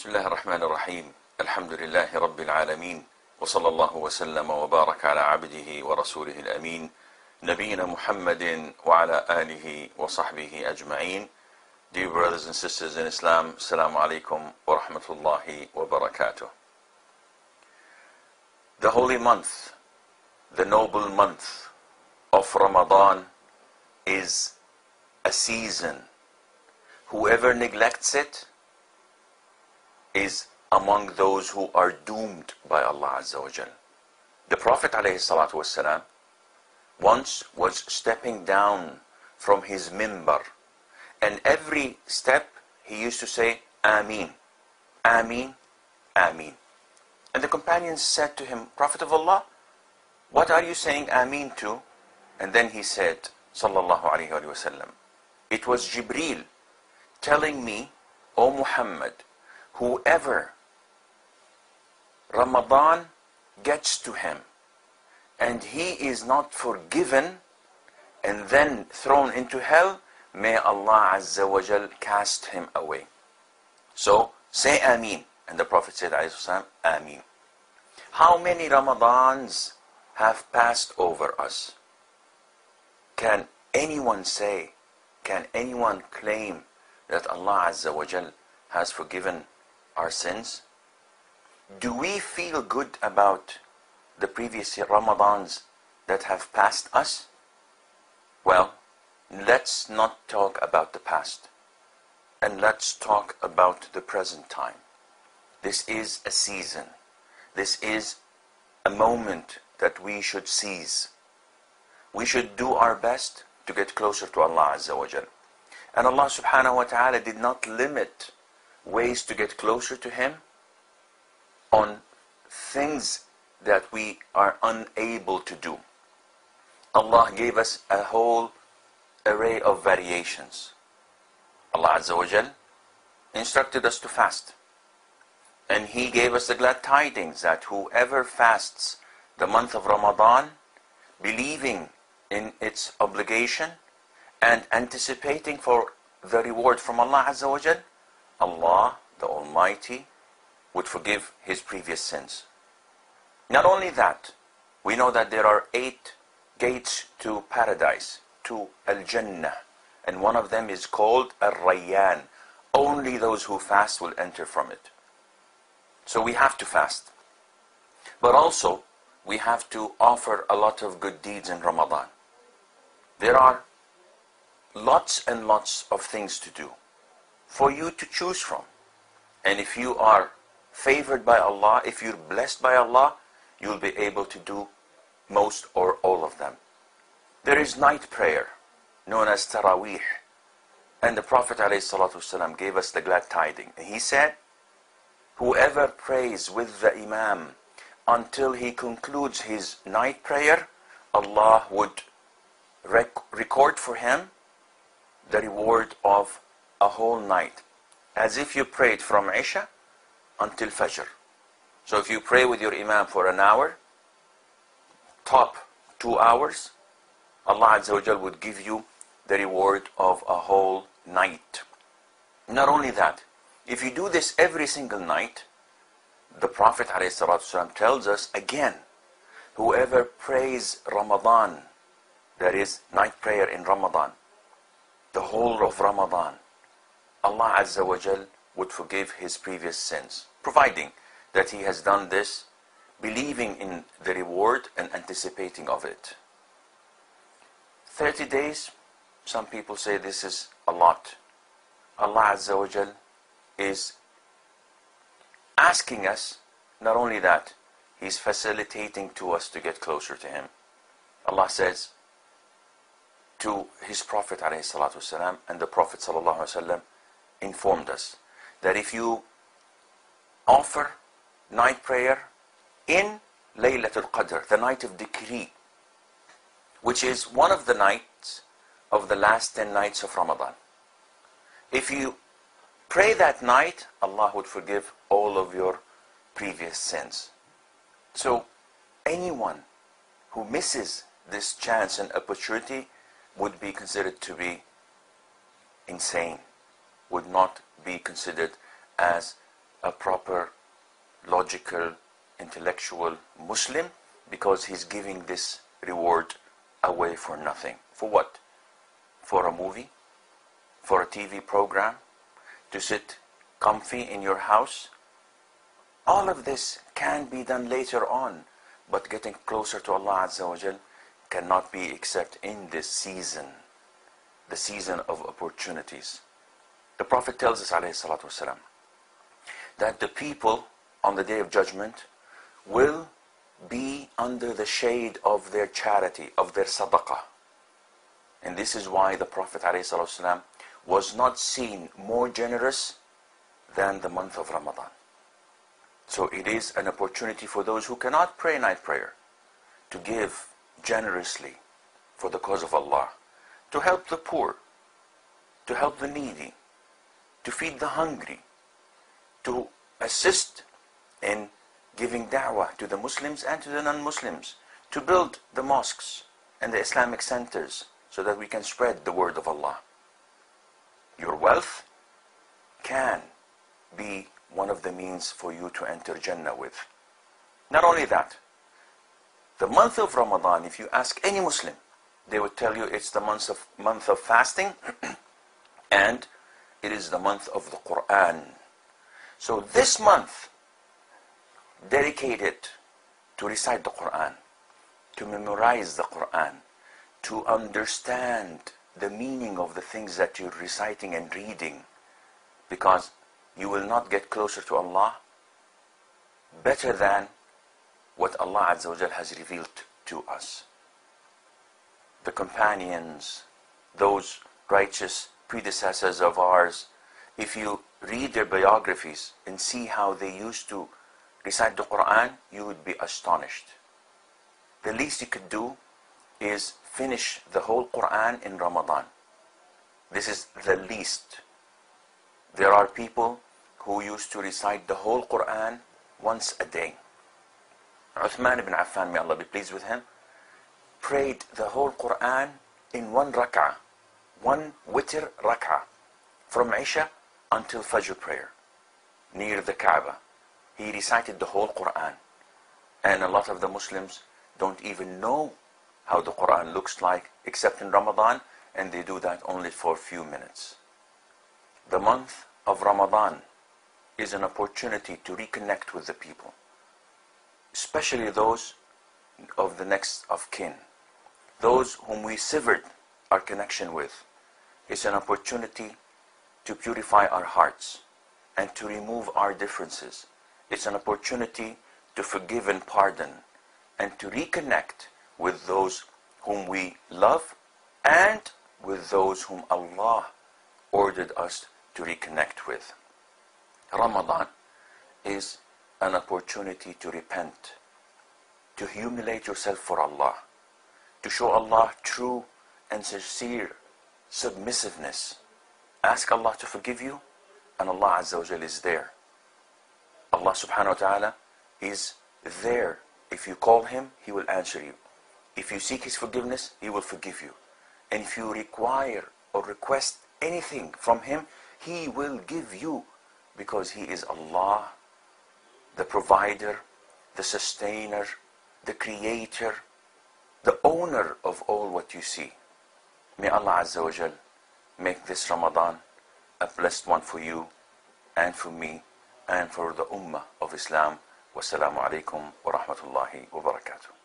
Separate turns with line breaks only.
بسم الله الرحمن الرحيم الحمد لله رب العالمين وصلى الله وسلم وبارك على عبده ورسوله الأمين نبينا محمد وعلى آله وصحبه أجمعين Dear brothers and sisters in Islam, alaikum wa rahmatullahi wa barakatuh. The holy month, the noble month of Ramadan is a season. Whoever neglects it is among those who are doomed by Allah Azza wa. The Prophet ﷺ once was stepping down from his mimbar and every step he used to say Ameen, Ameen, Ameen. And the companions said to him, Prophet of Allah, what are you saying Ameen to? And then he said, Sallallahu Alaihi Wasallam, it was Jibreel telling me, O Muhammad, whoever Ramadan gets to him and he is not forgiven and then thrown into hell, may Allah Azza wa Jal cast him away. So say Ameen. And the Prophet said, Ameen. How many Ramadans have passed over us? Can anyone say, can anyone claim that Allah Azza wa Jal has forgiven our sins? Do we feel good about the previous Ramadans that have passed us? Well, let's not talk about the past and let's talk about the present time. This is a season. This is a moment that we should seize. We should do our best to get closer to Allah Azza wa Jal. And Allah subhanahu wa ta'ala did not limit ways to get closer to Him on things that we are unable to do. Allah gave us a whole array of variations. Allah Azza wa Jal instructed us to fast. And He gave us the glad tidings that whoever fasts the month of Ramadan, believing in its obligation and anticipating for the reward from Allah Azza wa Jal, Allah, the Almighty, would forgive his previous sins. Not only that, we know that there are eight gates to paradise, to Al-Jannah, and one of them is called Al-Rayyan. Only those who fast will enter from it. So we have to fast. But also, we have to offer a lot of good deeds in Ramadan. There are lots and lots of things to do for you to choose from. And if you are favored by Allah, if you're blessed by Allah, you'll be able to do most or all of them. There is night prayer, known as Taraweeh. And the Prophet ﷺ gave us the glad tiding. He said, Whoever prays with the Imam until he concludes his night prayer, Allah would rec- record for him the reward of a whole night. As if you prayed from Isha until Fajr. So if you pray with your Imam for an hour, top two hours, Allah Azza wa would give you the reward of a whole night. Not only that, if you do this every single night, the Prophet ﷺ tells us again, whoever prays Ramadan, that is night prayer in Ramadan, the whole of Ramadan, Allah Azza wa Jal would forgive his previous sins, providing that he has done this believing in the reward and anticipating of it. 30 days, some people say this is a lot. Allah Azza wa Jal is asking us, not only that, He's facilitating to us to get closer to Him. Allah says to His Prophet والسلام, and the Prophet ﷺ informed us that if you offer night prayer in Laylatul Qadr, the night of decree, which is one of the nights of the last 10 nights of Ramadan. If you pray that night, Allah would forgive all of your previous sins. So, anyone who misses this chance and opportunity would be considered to be insane, would not be considered as a proper, logical, intellectual Muslim because he's giving this reward away for nothing. For what? For a movie? For a TV program? To sit comfy in your house? All of this can be done later on, but getting closer to Allah Azza wa Jal cannot be except in this season, the season of opportunities. The Prophet tells us, wasalam, that the people on the day of judgment will be under the shade of their charity, of their sadaqah. And this is why the Prophet ﷺ was not seen more generous than the month of Ramadan. So it is an opportunity for those who cannot pray night prayer to give generously for the cause of Allah, to help the poor, to help the needy, to feed the hungry, to assist in giving da'wah to the Muslims and to the non-Muslims, to build the mosques and the Islamic centers so that we can spread the word of Allah. Your wealth can be one of the means for you to enter Jannah with. Not only that, the month of Ramadan, if you ask any Muslim, they would tell you it's the month of, month of fasting and it is the month of the Quran. So this month, dedicated to recite the Quran, to memorize the Quran, to understand the meaning of the things that you're reciting and reading, because you will not get closer to Allah better than what Allah Azza has revealed to us. The companions, those righteous predecessors of ours, if you read their biographies and see how they used to recite the Quran, you would be astonished. The least you could do is finish the whole Quran in Ramadan. This is the least. There are people who used to recite the whole Quran once a day. Uthman ibn Affan, may Allah be pleased with him, prayed the whole Quran in one rak'ah, one witr rak'ah, from Isha until Fajr prayer, near the Kaaba. He recited the whole Quran. And a lot of the Muslims don't even know how the Quran looks like except in Ramadan, and they do that only for a few minutes. The month of Ramadan is an opportunity to reconnect with the people, especially those of the next of kin, those whom we severed our connection with. It's an opportunity to purify our hearts and to remove our differences. It's an opportunity to forgive and pardon and to reconnect with those whom we love and with those whom Allah ordered us to reconnect with. Ramadan is an opportunity to repent, to humiliate yourself for Allah, to show Allah true and sincere submissiveness. Ask Allah to forgive you, and Allah Azza wa is there. Allah subhanahu wa ta'ala is there. If you call Him, He will answer you. If you seek His forgiveness, He will forgive you. And if you require or request anything from Him, He will give you because He is Allah, the provider, the sustainer, the creator, the owner of all what you see. May Allah Azza wa Jal make this Ramadan a blessed one for you and for me and for the Ummah of Islam. Wassalamu alaikum wa rahmatullahi wa barakatuh.